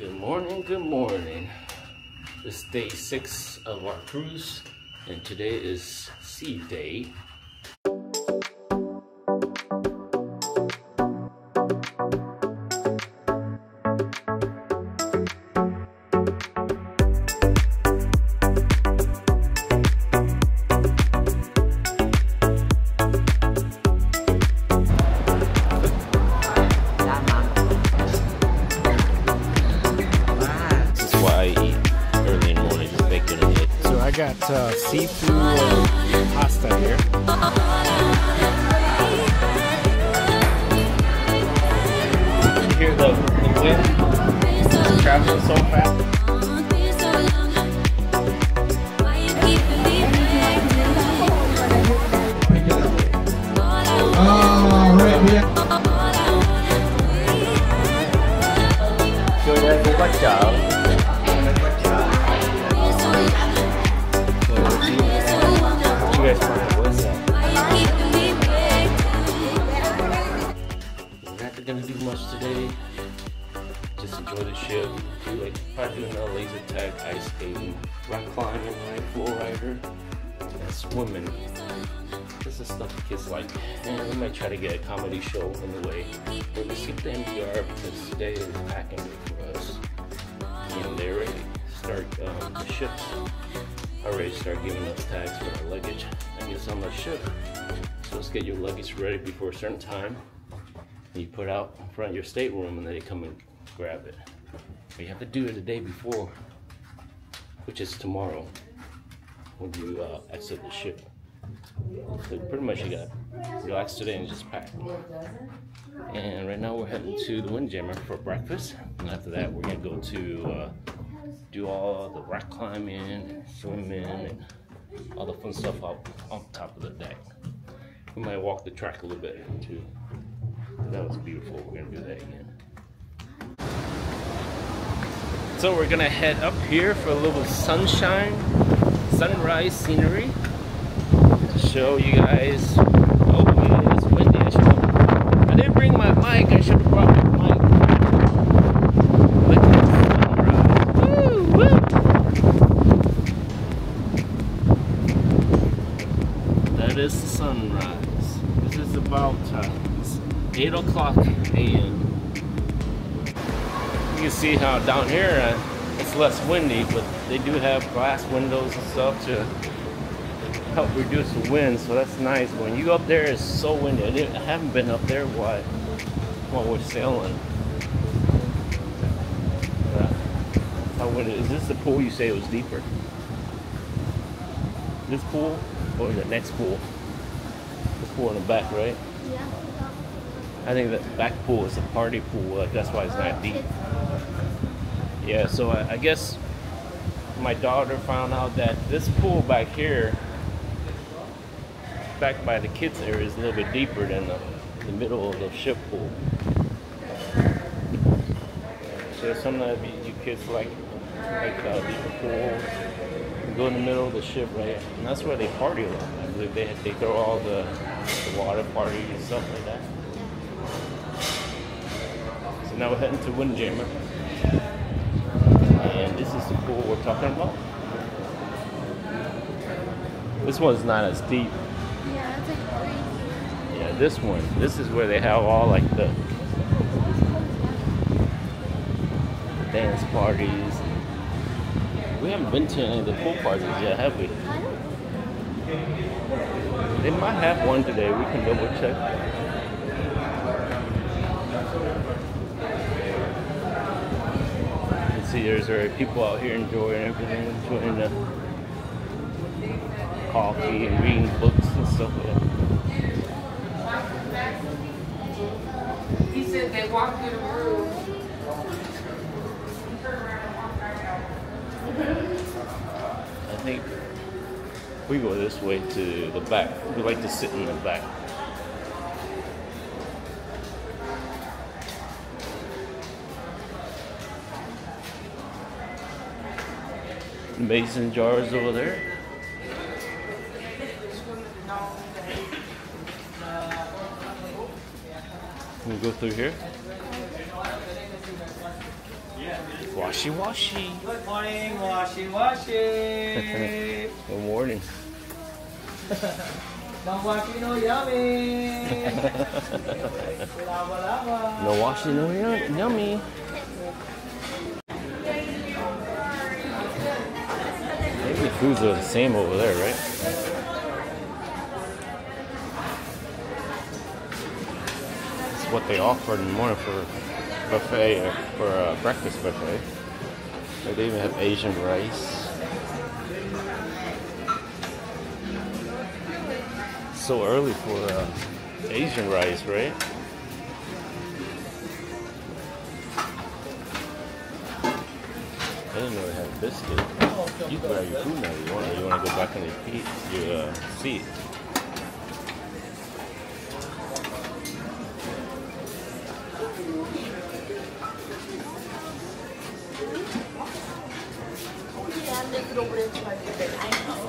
Good morning, good morning. This is day six of our cruise, and today is sea day. Is packing for us. And they're ready to start um, the ships. Already start giving us tags for our luggage. I guess on the ship. So let's get your luggage ready before a certain time. You put out in front of your stateroom and they come and grab it. But you have to do it the day before, which is tomorrow when you uh, exit the ship. So pretty much you got relax today and just pack. And right now we're heading to the Windjammer for breakfast. And after that we're gonna go to uh, do all the rock climbing, swimming, and all the fun stuff up on top of the deck. We might walk the track a little bit too. That was beautiful. We're gonna do that again. So we're gonna head up here for a little sunshine, sunrise scenery show you guys. Oh, yeah, it's windy. Have. I didn't bring my mic. I should have brought my mic. Look at the sunrise. Woo, woo. That is the sunrise. This is about time. it's 8 o'clock a.m. You can see how down here uh, it's less windy, but they do have glass windows and stuff to help reduce the wind, so that's nice. When you go up there, it's so windy. I, haven't been up there while, while we're sailing. Uh, how windy is this? The pool you say it was deeper? This pool or the next pool? This pool in the back, right? Yeah. I think the back pool is a party pool. Like that's why it's not deep. Yeah, so I, I guess my daughter found out that this pool back here, back by the kids area, is a little bit deeper than the, the middle of the ship pool. So some of you, you kids like like uh, deeper pools. You go in the middle of the ship, right? And that's where they party a lot. I believe they they throw all the, the water parties and stuff like that. So now we're heading to Windjammer. And this is the pool we're talking about. This one's not as deep. This one. This is where they have all like the dance parties. We haven't been to any of the pool parties yet, have we? They might have one today. We can double check. You can see there's already people out here enjoying everything, enjoying the coffee and reading books and stuff like that. Said they walked through the room. I think we go this way to the back. We like to sit in the back. Mason jars over there. Go through here? Washy washy. Good morning, washy washy. Good morning. no washy, no yummy. No washy, no yum- yummy. Maybe the foods are the same over there, right? What they offer in the morning for buffet, uh, for a breakfast buffet. They even have Asian rice. So early for uh, Asian rice, right? I didn't know they had biscuit. You grab your food now you want. You want to go back on your feet, your uh, seat. Ooh,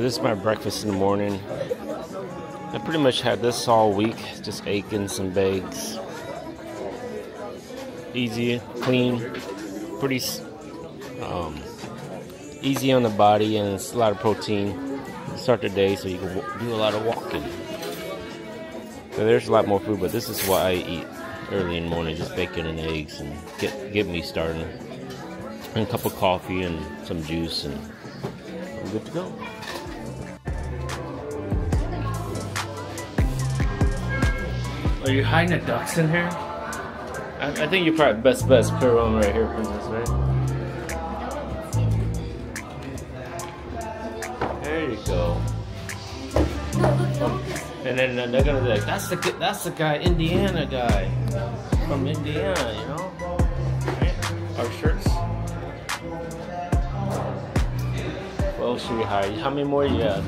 This is my breakfast in the morning. I pretty much had this all week, just Aikens and bakes easy, clean, pretty um, easy on the body, and it's a lot of protein. Start the day so you can do a lot of walking. So there's a lot more food, but this is what I eat early in the morning: just bacon and eggs, and get get me started. And a cup of coffee and some juice, and I'm good to go. Are you hiding the ducks in here? I, I think you probably best best put one right here, princess, right? There you go. And then they're gonna be like, that's the that's the guy, Indiana guy from Indiana, you know? Right? Our shirts. Well, should we hide? How many more you have?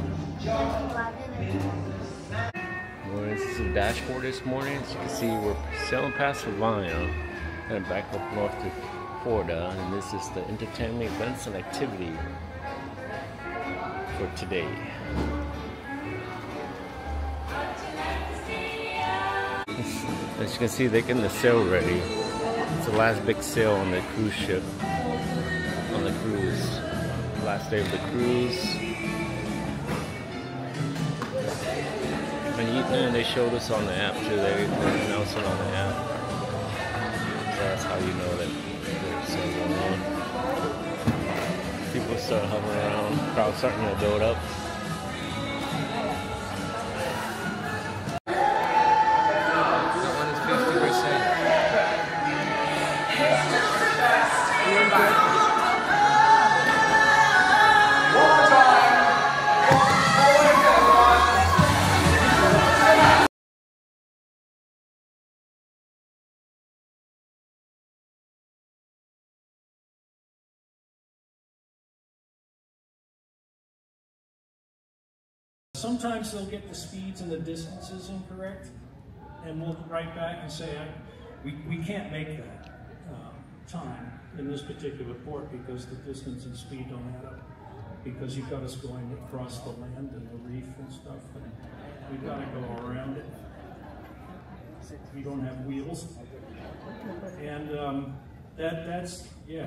The dashboard this morning. As you can see, we're sailing past Havana and back up north to Florida. And this is the entertainment events and activity for today. As you can see, they're getting the sail ready. It's the last big sail on the cruise ship. On the cruise. Last day of the cruise. And, they showed us on the app too. They, they announced it on the app. So that's how you know that there's something going on. People start hovering around. Crowd starting to build up. Sometimes they'll get the speeds and the distances incorrect, and we'll write back and say, we, we can't make that um, time in this particular port because the distance and speed don't add up. Because you've got us going across the land and the reef and stuff, and we've got to go around it. We don't have wheels. And um, that, that's, yeah.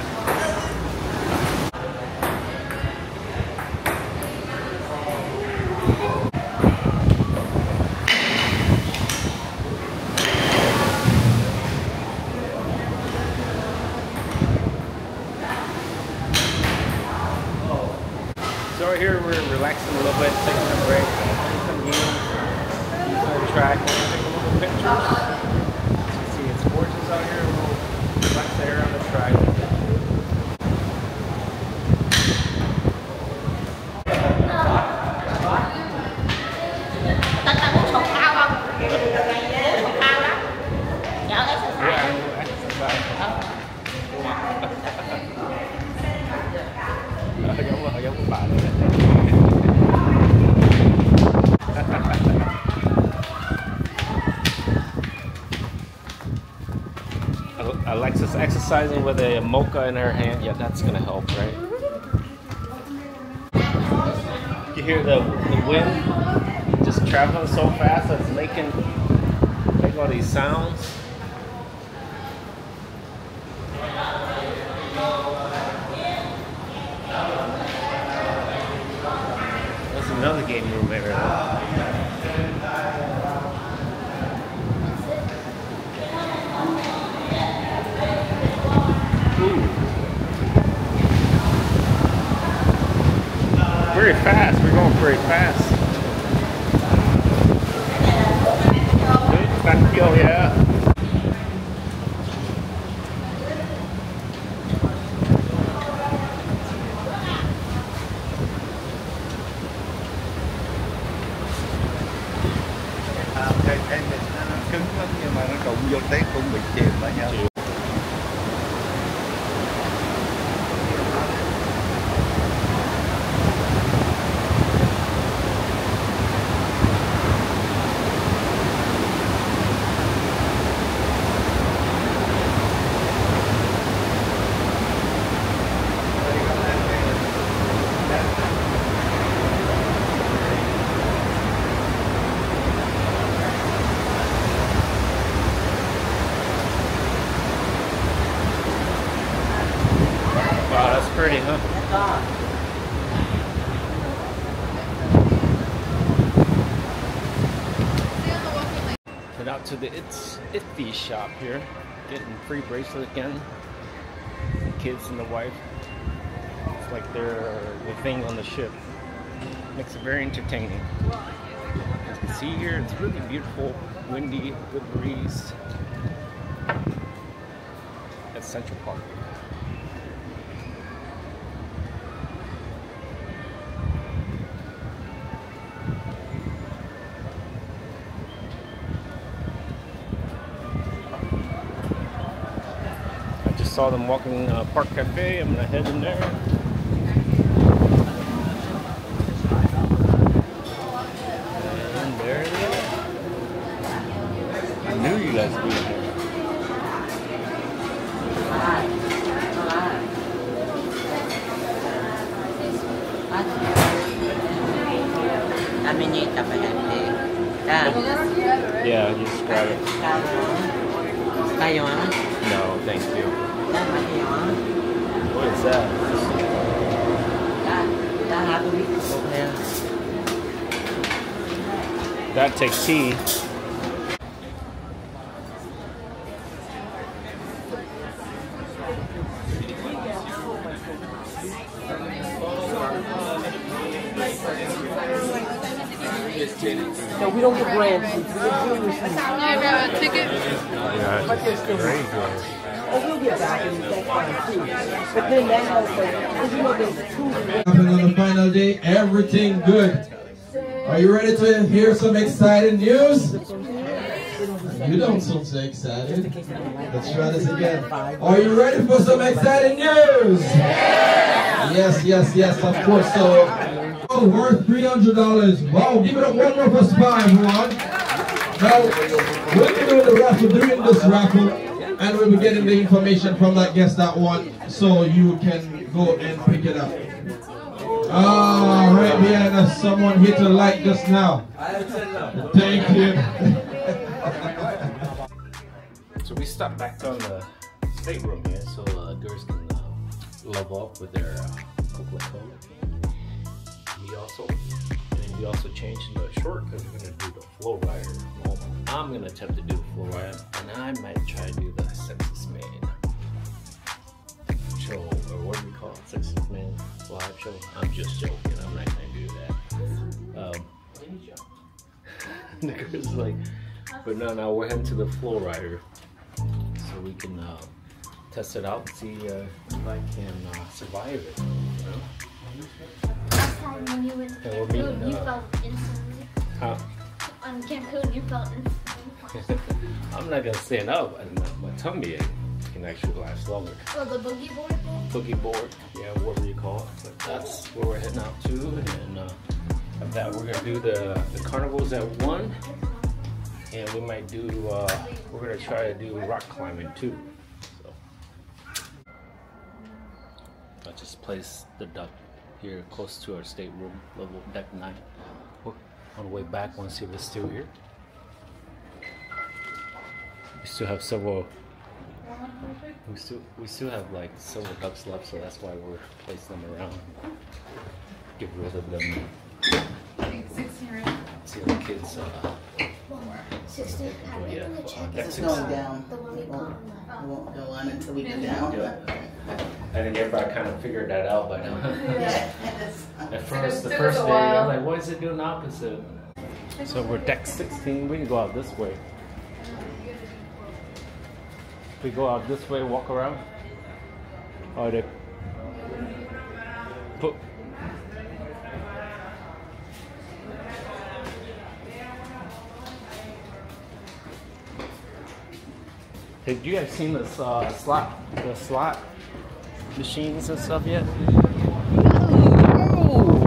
exercising with a mocha in her hand. Yeah, that's gonna help, right? You hear the, the wind just traveling so fast it's making, making all these sounds. There's another game room area. Ooh. Very fast. We're going very fast. Good. Thank you. Yeah. À, cái cái này nó cứng lắm nhưng mà nó đụng vô tí cũng bị chìm lại nhau Wow, that's pretty, huh? Head out to the It's Effy shop here. Getting free bracelet again. The kids and the wife. It's like they're the thing on the ship. Makes it very entertaining. As you can see here, it's really beautiful, windy, good breeze. At Central Park. Saw them walking uh, Park Cafe. I'm gonna head in there. And there they are. I knew you guys would be here Aminita pa yan eh. Ka. Yeah, you just grab it. Kayo ah. No, thank you. Tama kayo ah. What is that? Lahat ko kaya. That takes tea. No, we don't get grants. We get junior seats. You got a ticket? Yeah, it's very good. Oh, we'll get back and that's fine too. But then that helps us, to hear some exciting news? You don't sound so excited. Let's try this again. Are you ready for some exciting news? Yes, yes, yes, of course. So, oh, worth $300. Wow, give it up one more for Spy, everyone. Now, we'll be doing the raffle, doing this raffle, and we'll be getting the information from that guest that won, so you can go and pick it up. Ah, right behind us, someone hit a like just now. Thank you. So we stopped back on the stateroom here so uh, girls can uh, love up with their uh, Coca-Cola. We also, and we also changed a short because we're gonna do the flow rider. Well, I'm gonna attempt to do the flow rider, and I might try to do the Sexist Man or what do we call it? Sexist Man live show. I'm just joking. I'm not gonna do that. Um, girls like, but no, no, we're heading to the flow rider so we can uh, test it out and see uh, if I can uh, survive it. You know? When you went to Yeah, Cancun, meeting, you uh, felt instantly. Huh? On Cancun, you felt instantly. I'm not gonna stand up, my, my tummy can actually last longer. Oh, the boogie board thing? Boogie board, yeah, whatever you call it. But that's where we're heading out to. And uh, that we're gonna do the, the carnivals at one. And we might do, uh, we're gonna try to do rock climbing too. So I just placed the duck here close to our stateroom, level deck nine. On the way back, want to see if it's still here. We still have several we still we still have like several ducks left, so that's why we're placing them around. Get rid of them. Sixteen? See how the kids. Uh, 16. Have we Yeah, been to check deck it? It's going down. The It won't, it won't go on until we go down. I think everybody kind of figured that out by now. Yeah. At first, the first day, I'm like, why is it doing opposite? So we're deck 16. We can go out this way. We go out this way, walk around. Oh, they put. Have you guys seen this uh, slot, the slot machines and stuff yet? Oh,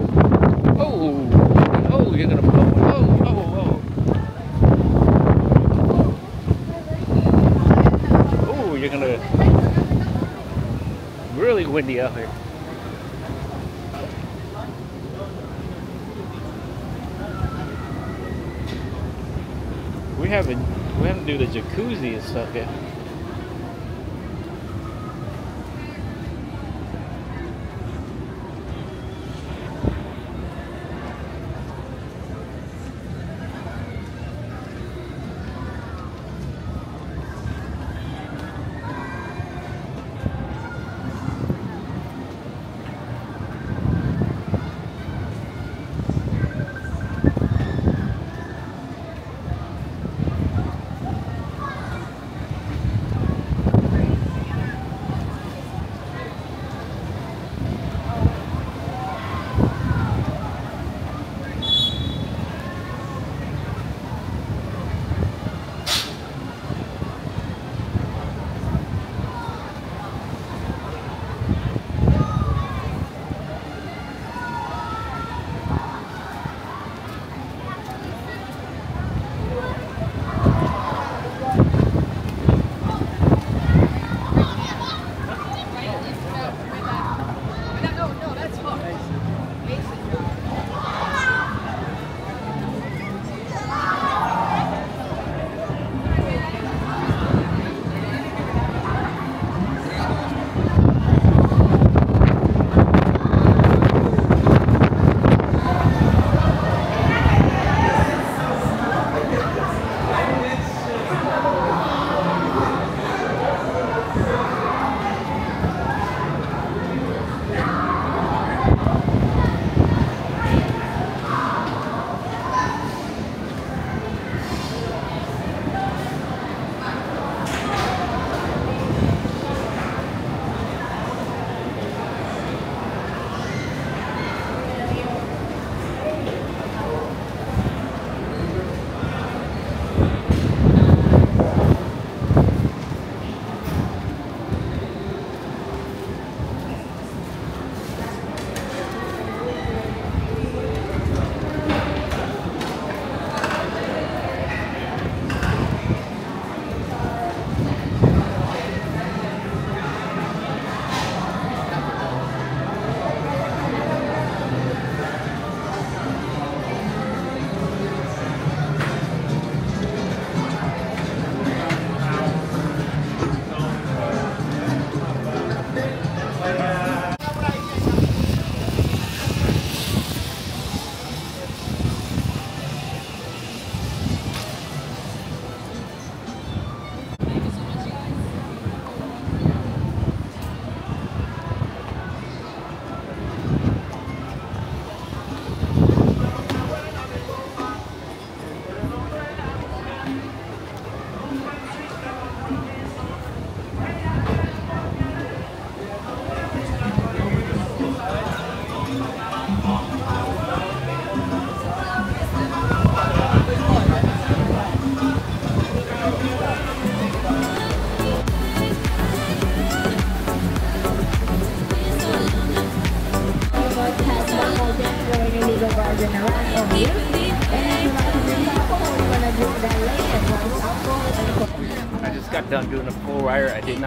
oh, oh! You're gonna oh, oh, oh! Oh, you're gonna really windy out here. We haven't we haven't do the jacuzzi and stuff yet.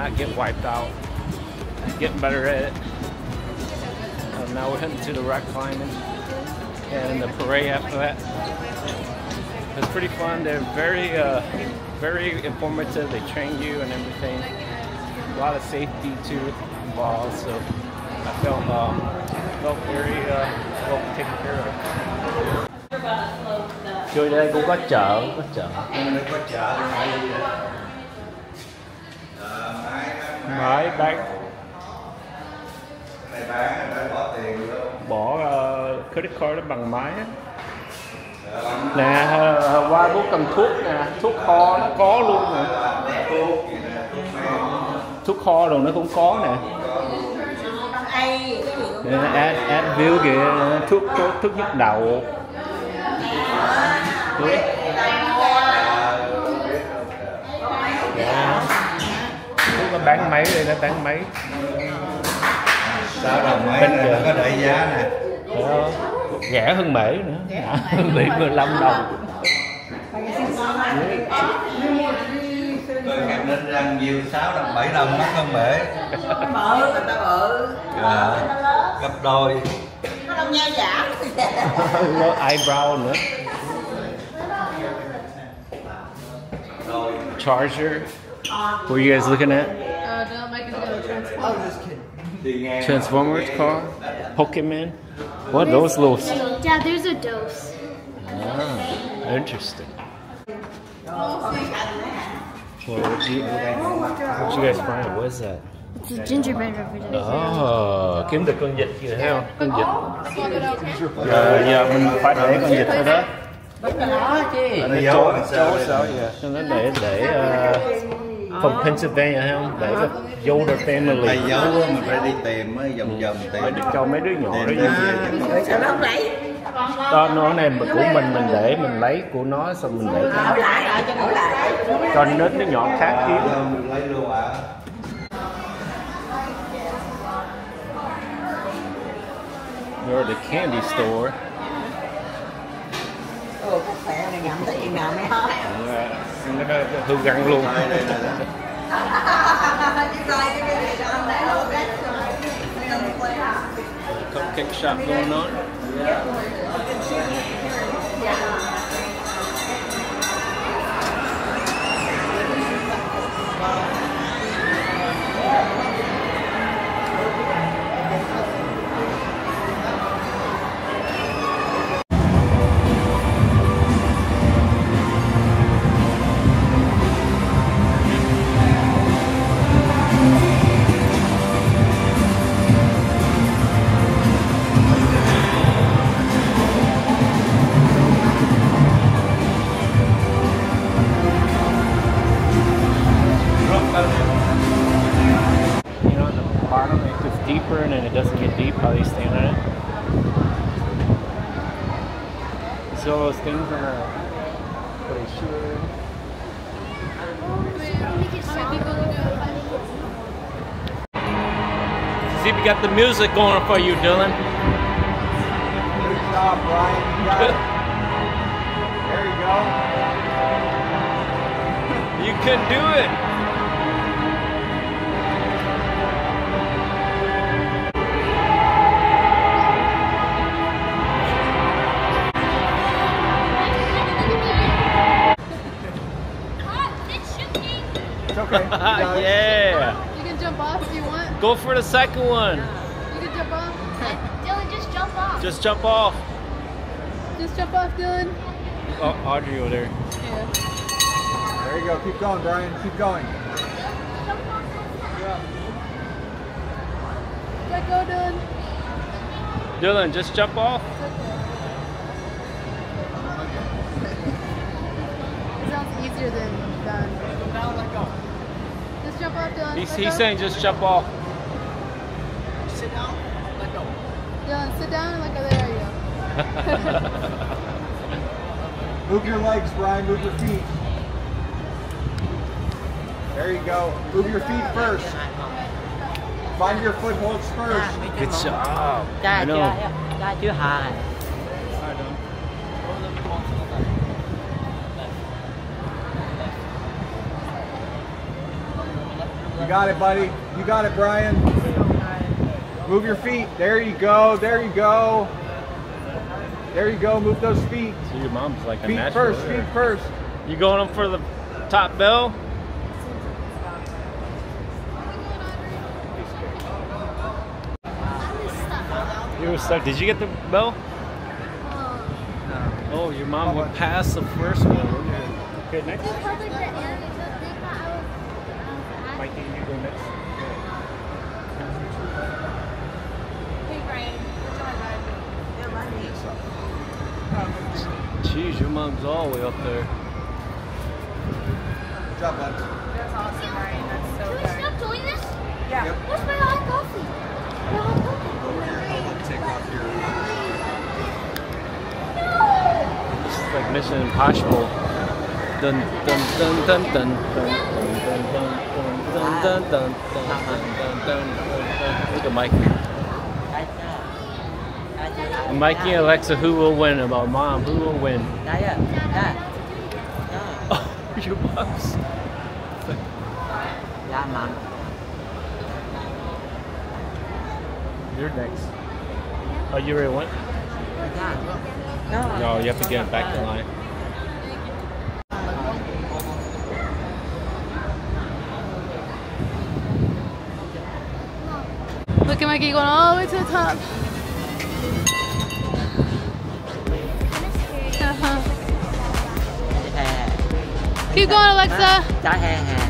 Not get wiped out. Getting better at it. now we're heading to the rock climbing and the parade after that. It's pretty fun. They're very, uh, very informative. They train you and everything. A lot of safety too involved. So I felt um, felt very uh, well taken care of. Chơi đây cũng có chợ, có chợ. Nó có chợ máy Máy bán này bán là phải bỏ tiền luôn. bỏ uh, credit card đó bằng máy á. nè uh, qua bố cầm thuốc nè thuốc kho nó có luôn nè. Thuốc nè, thuốc kho rồi nó cũng có nè. Nè, Ad, Advil kìa thuốc thuốc, thuốc nhức đầu. Đấy. Dạ. Thuốc nó bán máy đây nó bán máy Sao đồng mấy này nó có đợi giá nè. Đó. rẻ hơn mễ nữa Dạ, bị 15 đồng Tôi hẹn nên ăn nhiều 6 đồng 7 đồng mắc hơn mễ. bự người ta bự À, gấp đôi. nó đâu nhau giảm Nó eyebrow nữa. Charger What are you guys looking at? Don't make us go transform. Đi ngang. Transformers car? Pokemon? What are those little... Dad, there's a dose. Ah, interesting. Well, what you, what you guys find? What is that? It's a gingerbread representation. Oh, kiếm được con vịt kìa thấy không? Con vịt. Swap it okay? Ờ, giờ mình phải để con vịt ở đó. đó chứ Nó giấu làm sao Chỗ đây? sao vậy? Cho nó để để ờ, from Pennsylvania thấy không? Để cái Yoder Thầy family. giấu á, mình phải đi tìm á, vòng vòng tìm. Để cho mấy đứa nhỏ đó về cho sao nó không lấy Đó, nó này của mình mình để mình lấy của nó xong mình để đổi cho lại cho đổi lại cho nó đứa nhỏ khác kiếm. lấy luôn à. You're the candy store. ừ có khỏe mà nhậm tới nào mới hết. Nó, nó hư găng luôn. Cupcake shop going on yeah. It doesn't get deep how they stand on it. See all those things on the what they. See if you got the music going for you, Dylan. Good job, Brian. You got it. There you go. You can do it. Okay. You got it. yeah. You can jump off if you want. Go for the second one. You can jump off. Dylan, just jump off. Just jump off. Just jump off, Dylan. Oh, Audrey over there. Yeah. There you go. Keep going, Brian. Keep going. Let go, Dylan. Dylan, just jump off. It sounds easier than done. Just jump off, Dylan. He's, Let he's go. saying just jump off. Dylan, sit down and let go. There you go. Move your legs, Brian. Move your feet. There you go. Move your feet first. Find your footholds first. Good job. I cha know. You got it, buddy. You got it, Brian. Move your feet. There you go. There you go. There you go. Move those feet. So your mom's like a Feet natural. first. there. Feet first. You going up for the top bell? You were stuck. Did you get the bell? No. Oh, your mom would pass the first one. Okay, next. Mikey, you go next. Hey, Brian. Jeez, all the way up there. Good job, bud. That's awesome, Brian. That's so Can we good. stop doing this? Yeah. Yep. Where's my hot coffee? My hot coffee. Take off your. This is like Mission Impossible. Dun dun dun dun dun dun dun dun dun dun dun dun dun dun dun dun. Look at Mikey. Mikey and Alexa, who will win? About mom, who will win? Đây à? Dạ. Oh, your mom's. Dạ mặn. You're next. Oh, you already went? Dạ. No. No, you have to get back in line. Look at Mikey going all the way to the top. Keep going, Alexa.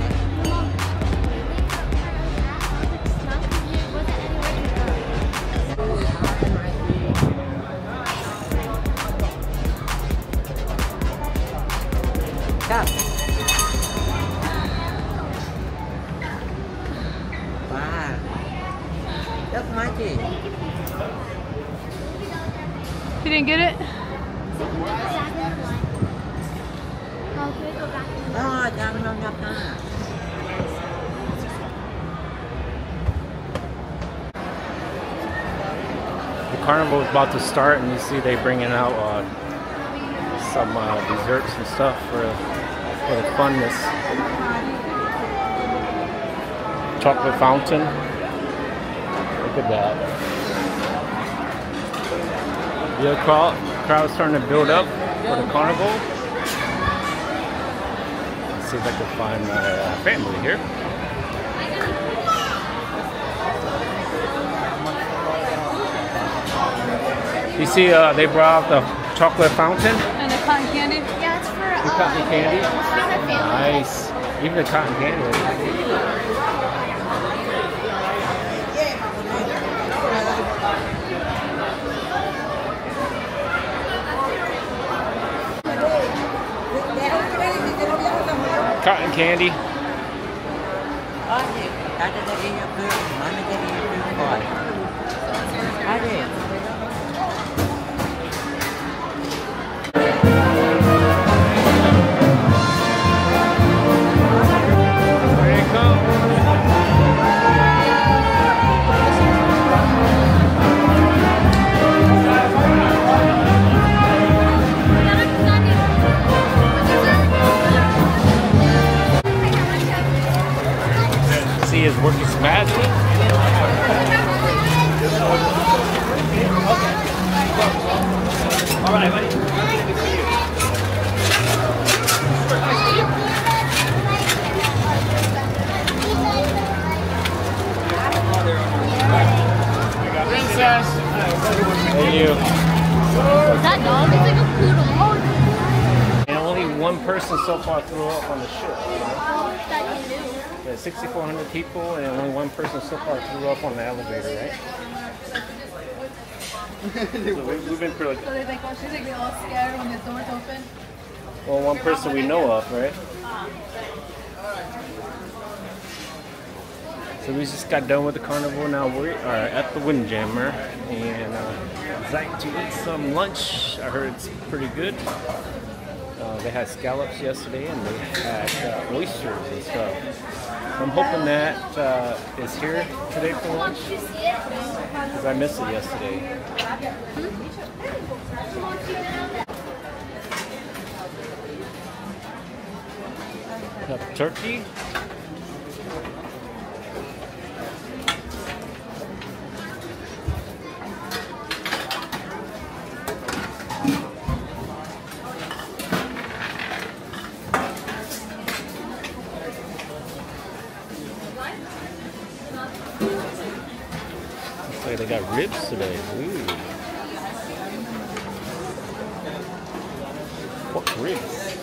About to start, and you see they bringing out uh, some uh, desserts and stuff for for the funness. Chocolate fountain. Look at that. The crowd crowd's starting to build up for the carnival. Let's see if I can find my family here. You see, uh, they brought out the chocolate fountain. And the cotton candy? Yeah, it's for The uh, cotton candy. it's for my family. Nice. Even the cotton candy. Cotton candy. Ờ, gì? Đã cho đi nhập thương, mà nó cho his work is magic. Thank you. That dog is like a poodle. And only one person so far threw up on the ship. Oh, that you knew. 6,400 people, and only one person so far threw up on the elevator, right? so we, we've been through it. So they think, oh, she's like all scared when the doors open. Well, one person we know of, right? So we just got done with the carnival. Now we are at the Windjammer, and uh, like to eat some lunch. I heard it's pretty good. Uh, they had scallops yesterday, and they had uh, oysters and stuff. I'm hoping that uh, is here today for lunch because I missed it yesterday. Turkey. Ribs today. Ooh. Pork ribs.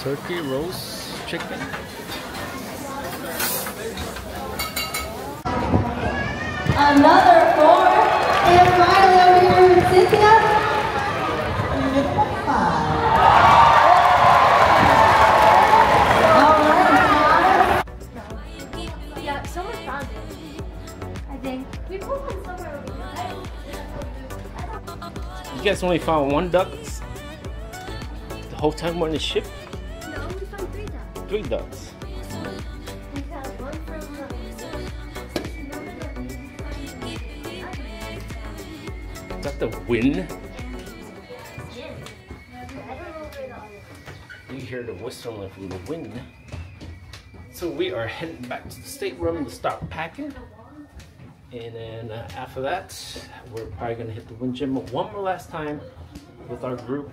Turkey roast chicken. Another guys only found one duck the whole time we're on the ship? No, we found three ducks. Three ducks. We found one from Is that the wind? You hear the whistling from the wind. So we are heading back to the stateroom to start packing. And then uh, after that, we're probably gonna hit the wind gym one more last time with our group.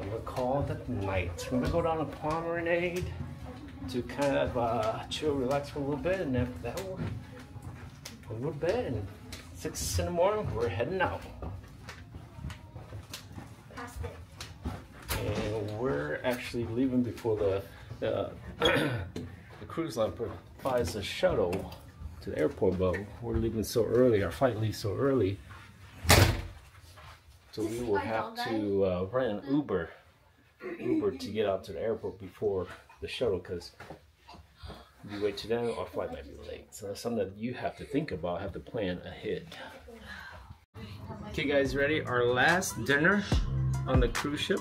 And we'll call it night. We're gonna go down to Promenade to kind of uh, chill, relax for a little bit, and after that, we'll go to bed. And six in the morning, we're heading out. Past it. And we're actually leaving before the the, the cruise line provides a shuttle to the airport, but we're leaving so early. Our flight leaves so early, so we will have to uh, rent an Uber, Uber to get out to the airport before the shuttle, because you wait too long, our flight might be late. So that's something that you have to think about, have to plan ahead. Okay, guys, ready? Our last dinner on the cruise ship.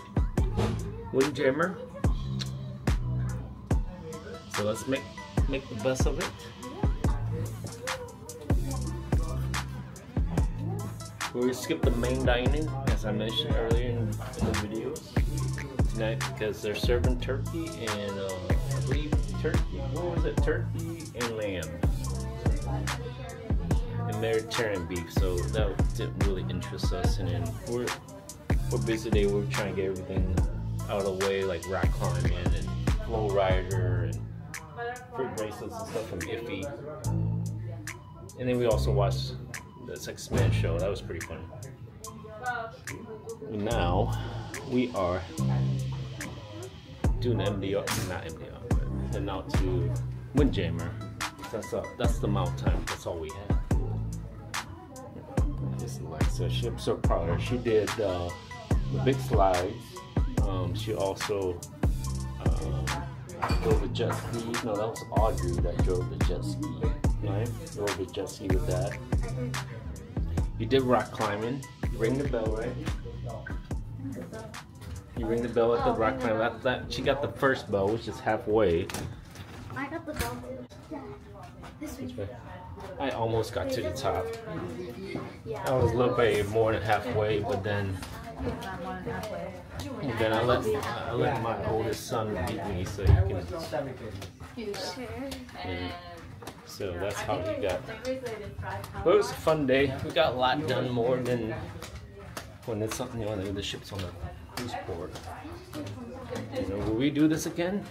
Windjammer. So let's make make the best of it. We're gonna skip the main dining, as I mentioned earlier in, in the videos tonight, because they're serving turkey and uh, I believe turkey. What was it? Turkey and lamb and Mediterranean beef. So that didn't really interest us, and then we're we're busy today. We're trying to get everything out of the way, like rock climbing and flow rider and fruit bracelets and stuff from Effy. And then we also watched the Sex Man show. That was pretty fun. Now we are doing MDR, not MDR, but heading out to Windjammer. That's up. That's the mount time. That's all we have. This is Alexa. She, I'm so proud of her. She did uh, the big slides. Um, she also um, drove a jet ski. No, that was Audrey that drove the jet ski. Right? Drove the jet ski with that. You did rock climbing. You ring the bell, right? You ring the bell at the oh, rock climbing. That, that she got the first bell, which is halfway. I got the bell too. This way. I almost got to the top. I was a little bit more than halfway, but then and then I let I let my oldest son beat me so he can. You sure? So that's how he got. But it was a fun day. We got a lot done more than when it's something you know the ship's on the cruise port. You know, will we do this again?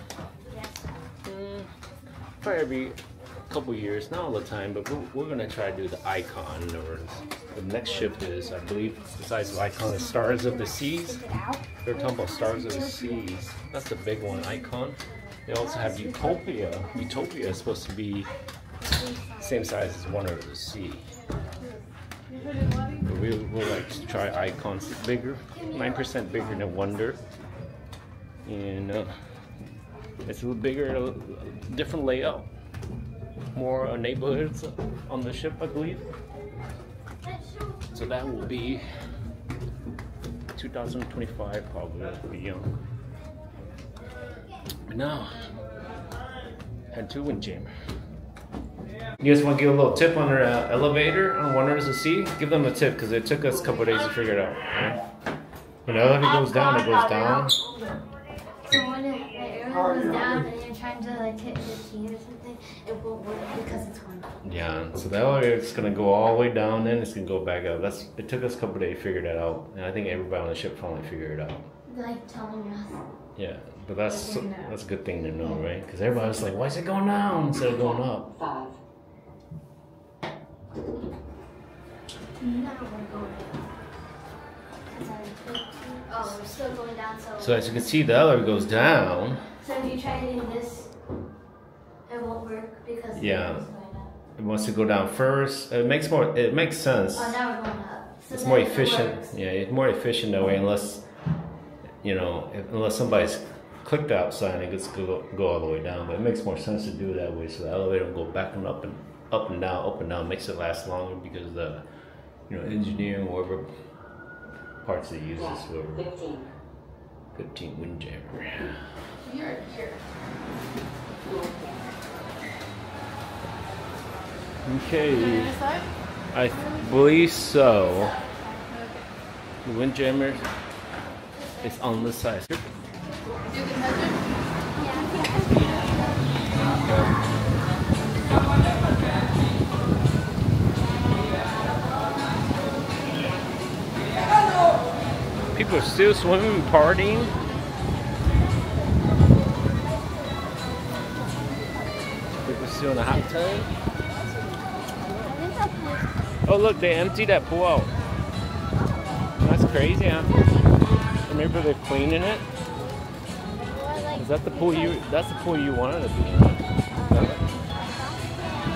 Mm, Probably every couple years, not all the time, but we're, we're gonna try to do the icon or the next ship is, I believe, besides the icon, is Stars of the Seas. They're talking about Stars of the Seas. That's the big one, icon. They also have Utopia. Utopia is supposed to be same size as Wonder of the Sea. But we would like to try icons bigger, 9% bigger than Wonder. And uh, it's a little bigger, a different layout. More uh, neighborhoods on the ship, I believe. So that will be 2025 probably beyond. But now, head to Windjammer. You guys want to give a little tip on our uh, elevator on Wonders of Sea? Give them a tip because it took us a couple days to figure it out. Right? When the elevator goes down, it goes down. So when it, goes down and you're trying to like hit the key or something, it won't work because it's going down. Yeah, so the elevator is gonna go all the way down, then it's gonna go back up. That's it took us a couple days to figure that out, and I think everybody on the ship finally figured it out. Like telling us. Yeah, but that's that's a good thing to know, right? Because everybody's like, "Why is it going down instead of going up?" Now we're going down. Oh, we're still going down. So. So as you can see, the elevator goes down. So if you try doing this, it won't work because. Yeah. wheel's going up. It wants to go down first. It makes more. It makes sense. Oh, now we're going up. So It's more efficient. works. Yeah, it's more efficient that way. Unless you know, if, unless somebody's clicked outside and it gets to go, go all the way down. But it makes more sense to do it that way, so the elevator will go back and up and up and down, up and down. Makes it last longer because the you know engineering whatever parts it uses, whatever. 15. 15 windjammer. You're here. Okay, This side? I believe so. The windjammer is on the side. You can touch it? People are still swimming, and partying. People still in the hot tub. Oh look, they emptied that pool out. That's crazy, huh? Remember they're cleaning it? Is that the pool you? That's the pool you wanted to be in.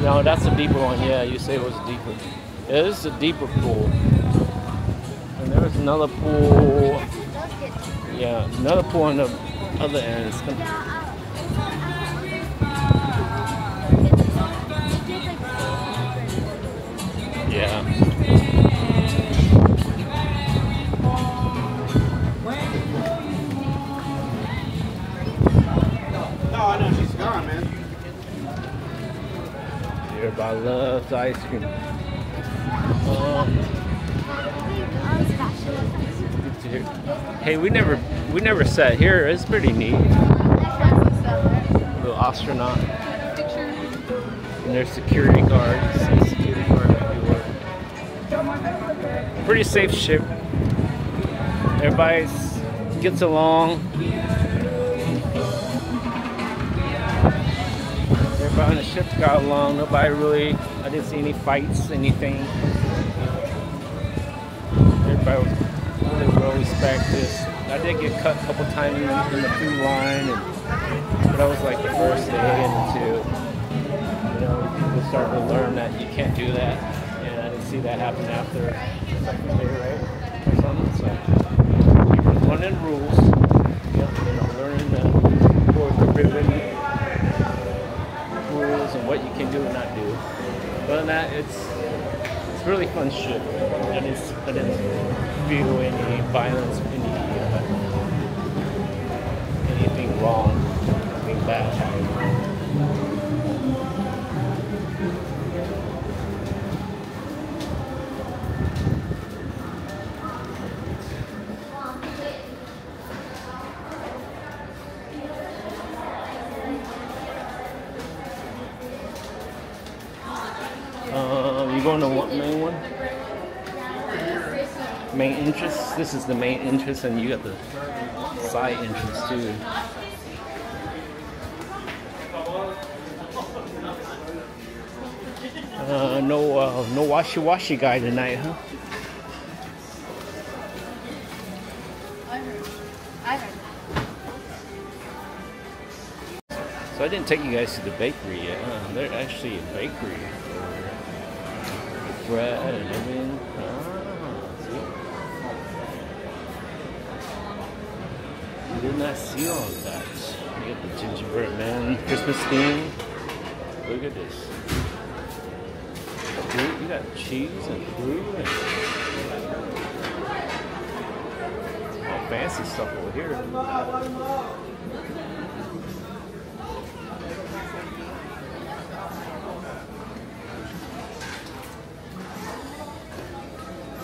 No, that's a deeper one. Yeah, you say it was deeper. Yeah, this is a deeper pool. And there was another pool. Yeah, another pool on the other end. Yeah. No, I know she's gone, man. Everybody loves ice cream. Hey, we never we never sat here. It's pretty neat. Little astronaut. And there's security guards. Security everywhere. Pretty safe ship. Everybody gets along. Everybody on the ship got along. Nobody really, I didn't see any fights, anything. Everybody was respected. I did get cut a couple times in, in the food line, and, but I was like the first day and two. You know, people start to learn that you can't do that, and I didn't see that happen after second day, right, or something. So learning rules, you know, learning the ribbon rules and what you can do and not do. Other than that, it's really fun shit. I didn't I didn't feel any violence, any uh, anything wrong, anything bad. This is the main entrance, and you got the side entrance too. Uh, no, uh, no washy washy guy tonight, huh? So I didn't take you guys to the bakery yet. Huh? They're actually a bakery. Bread and everything. Ah, see? You did not see all of that. You got the gingerbread man, Christmas theme. Look at this. Fruit, you got cheese and fruit and all fancy stuff over here.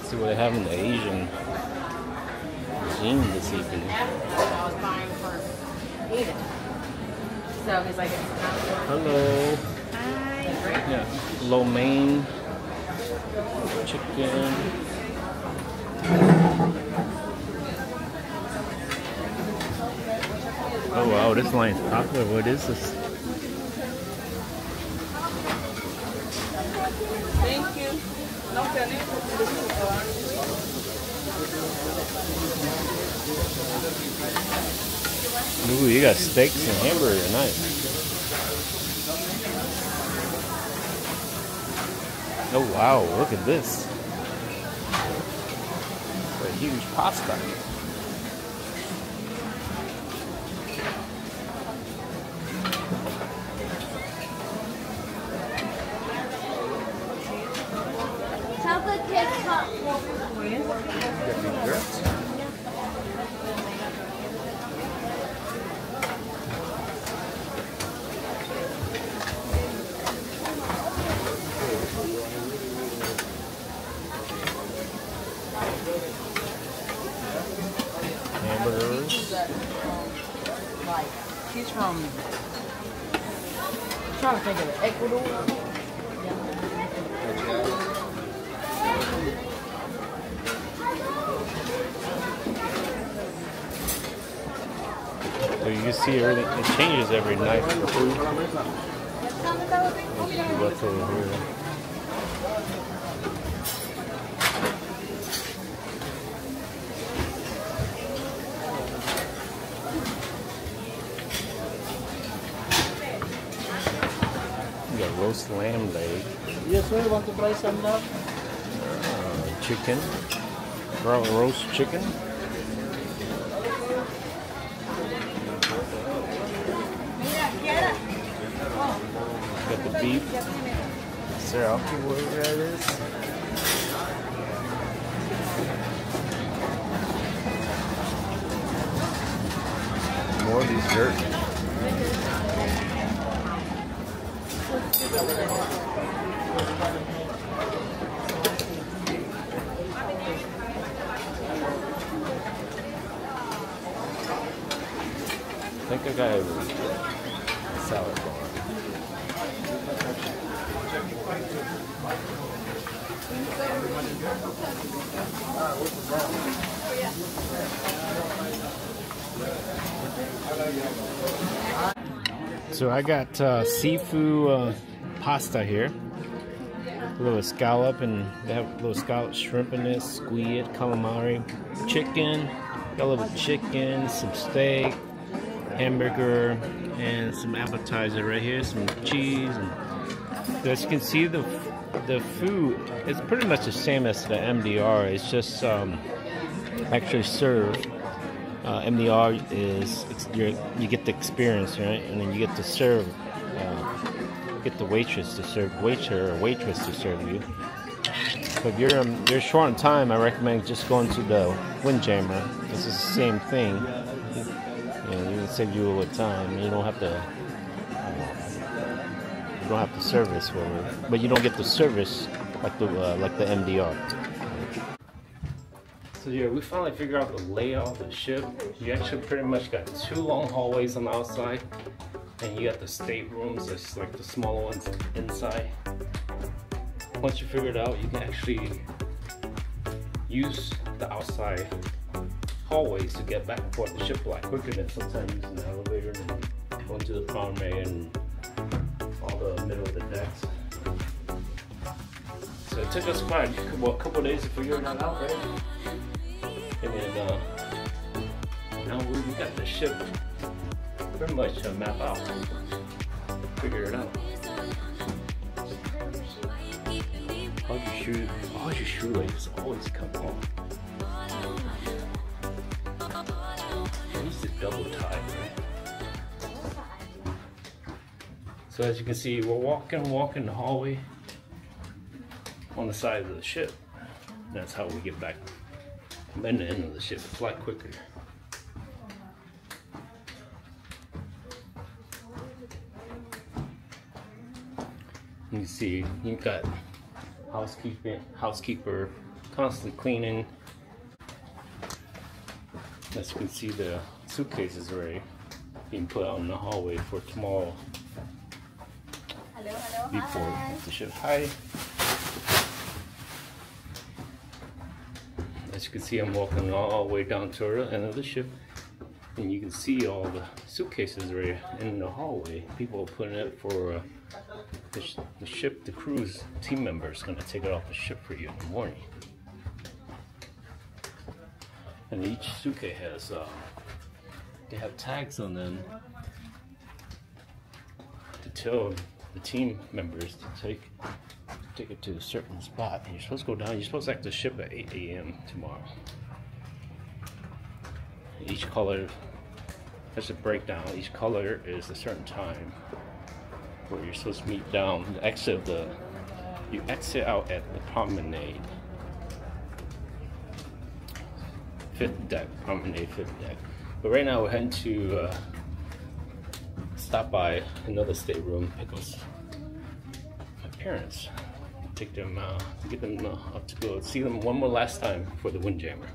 See what they have in the Asian this evening. I was buying for Eden. So he's like, Hello. Hi. Yeah. Lo mein. Chicken. Oh, wow, this line's popular. What is this? Thank you. No, Ooh, you got steaks and hamburger. tonight. Oh wow, look at this. A huge pasta. Chocolate cake pop. Hamburgers. Like, she's from. Of it. Ecuador. So you can see everything. It changes every night what's over here. You got roast lamb leg, Yes, sir. Want to try some now? uh, chicken, ro- roast chicken. Got the beef. Sriracha, whatever that is. More dessert. Think I got a salad bar. So I got uh, seafood uh, pasta here. A little scallop and they have a little scallop shrimp in this, squid, calamari, chicken, got a little chicken, some steak, hamburger, and some appetizer right here, some cheese. And as you can see, the the food is pretty much the same as the MDR. It's just um, actually served. Uh, MDR is you get the experience, right? And then you get to serve, uh, get the waitress to serve, waiter or waitress to serve you. But if you're um, you're short on time, I recommend just going to the Windjammer. It's the same thing. Save you a little time. You don't have to. you don't have to service, whatever. but you don't get the service like the uh, like the MDR. So yeah, we finally figured out the layout of the ship. You actually pretty much got two long hallways on the outside, and you got the staterooms, that's like the smaller ones inside. Once you figure it out, you can actually use the outside hallways to get back and forth the ship a lot quicker than sometimes using the elevator and going to the promenade and all the middle of the decks. So it took us quite a couple days to figure that out, right? And then uh, now we, got the ship pretty much uh, map out, figure it out. How'd your shoe, how'd your shoelaces always come off? So as you can see, we're walking, walking the hallway on the side of the ship. That's how we get back end to end of the ship. It's a lot quicker. You see you've got housekeeping, housekeeper constantly cleaning. As you can see, the suitcases already being put out in the hallway for tomorrow. Before the ship. Hi. As you can see, I'm walking all the way down to the end of the ship, and you can see all the suitcases right in the hallway. People are putting it for uh, the, sh- the ship, the cruise team member is gonna take it off the ship for you in the morning. And each suitcase has, uh, they have tags on them to tell the team members to take take it to a certain spot. And you're supposed to go down. You're supposed to have the ship at 8 a.m. tomorrow. Each color, there's a breakdown. Each color is a certain time where you're supposed to meet down. The exit of the, you exit out at the promenade. Fifth deck, promenade fifth deck. But right now we're heading to uh, stop by another stateroom, because my parents, take them, uh, get them uh, up to go see them one more last time for the Windjammer.